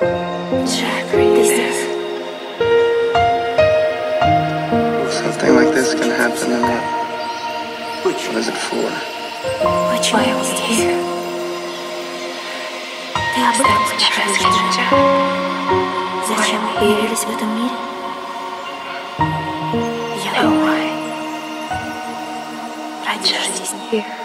Джек, ты здесь? Something like this can happen in love. What is it for? Почему я здесь? Ты об этом спрашиваешь, Джек? Зачем мы появились в этом мире? Я думаю, ради жизни.